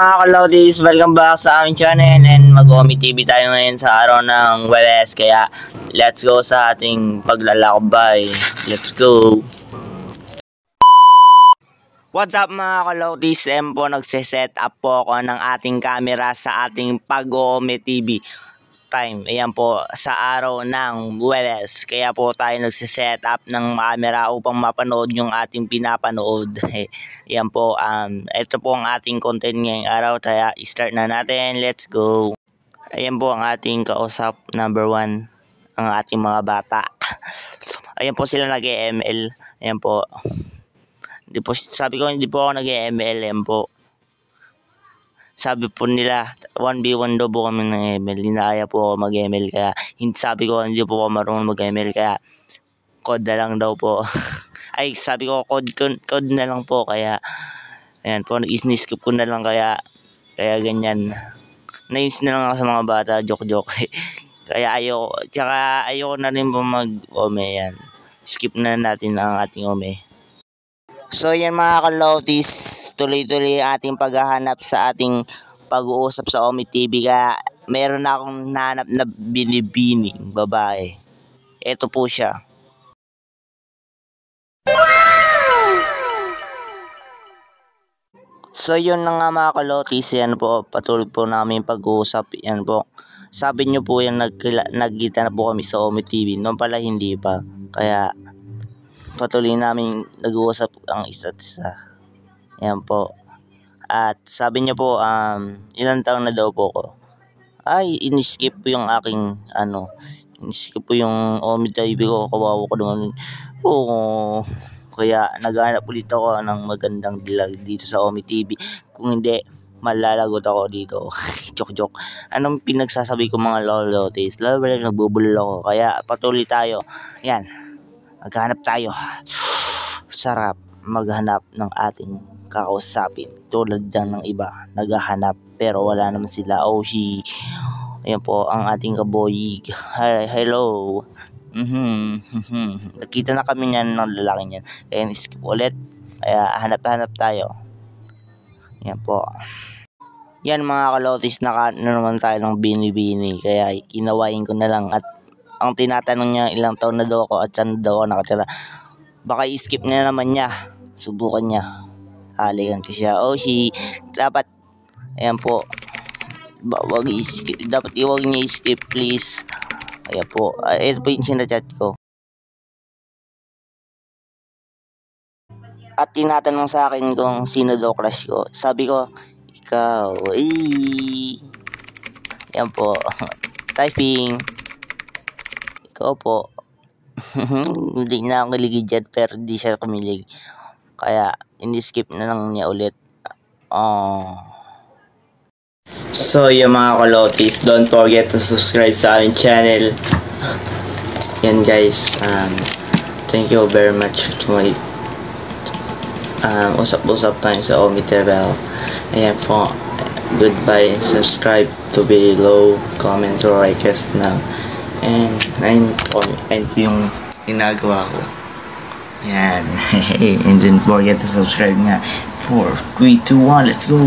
Mga kalodis, welcome back sa aming channel and mag-Omi TV tayo ngayon sa araw ng Webes kaya let's go sa ating paglalakbay. Let's go! What's up mga kalodis? Em po nagsiset up po ako ng ating camera sa ating pag-Omi TV time. Ayan po sa araw ng Webes. Kaya po tayo nagsiset up ng camera upang mapanood yung ating pinapanood. Ayan po, um, ito po ang ating content ngayong araw. Kaya start na natin. Let's go. Ayan po ang ating kausap number one. Ang ating mga bata. Ayan po sila nag-ML. Ayan po. Hindi po, sabi ko hindi po ako nag-ML. Ayan po sabi po nila 1v1 daw po kami ng ML hinaya po ako mag ML kaya hindi sabi ko hindi po ako marunong mag ML kaya code na lang daw po. Ay sabi ko code, code, na lang po kaya ayan po nag-skip ko na lang kaya kaya ganyan. Nainis na lang ako sa mga bata joke joke kaya ayoko tsaka ayoko na rin po mag ome yan skip na natin ang ating ome. So yan mga kalotis, tuloy-tuloy ating paghahanap sa ating pag-uusap sa Omi TV kaya meron na akong nanap na binibining babae. Ito po siya. So yun na nga mga kalotis, yan po, patuloy po namin pag-uusap, yan po. Sabi nyo po yan, nagkila, nagkita na po kami sa Omi TV, noon pala hindi pa. Kaya patuloy namin nag-uusap ang isa't isa. Yan po. At sabi niya po, um, ilang taon na daw po ko. Ay, iniskip po yung aking, ano, iniskip po yung Omi TV ko, kawawa ko naman. Oo, kaya naghanap ulit ako ng magandang dilag dito sa Omi TV. Kung hindi, malalagot ako dito. joke joke. Anong pinagsasabi ko mga lolotes? Lalo ba nagbubulol ako? Kaya patuloy tayo. Yan. Maghanap tayo. Sarap maghanap ng ating kakausapin. Tulad dyan ng iba. Naghahanap pero wala naman sila. Oh, she. Ayan po ang ating kaboyig. Hi, hello. Mm-hmm. Nakita na kami niyan ng lalaki niyan. Kaya skip ulit. Kaya hanap-hanap tayo. Yan po. Yan mga kalotis, naka na naman tayo ng bini-bini. Kaya kinawain ko na lang at ang tinatanong niya ilang taon na daw ako at saan daw ako nakatira. Baka i-skip na naman niya. Subukan niya. Halikan ko siya. Oh, si dapat ayan po. Ba, wag i-skip. Dapat iwag niya i-skip please. Ayan po. Uh, ito po yung sinachat ko. At tinatanong sa akin kung sino daw crush ko. Sabi ko, ikaw. Ay. Yan po. Typing. Ikaw po. hindi na ako kiligid dyan pero hindi siya kumilig. Kaya, ini-skip na lang niya ulit. Oh. So, yung mga kalotis, don't forget to subscribe sa aming channel. Yan guys, um, thank you very much to my um, usap-usap tayo sa Omitebel. Ayan po, goodbye, subscribe to below, comment or request now. And, ayun po, ayun po yung ginagawa ko. Yan. And don't forget to subscribe nga. 4, 3, 2, 1, let's go!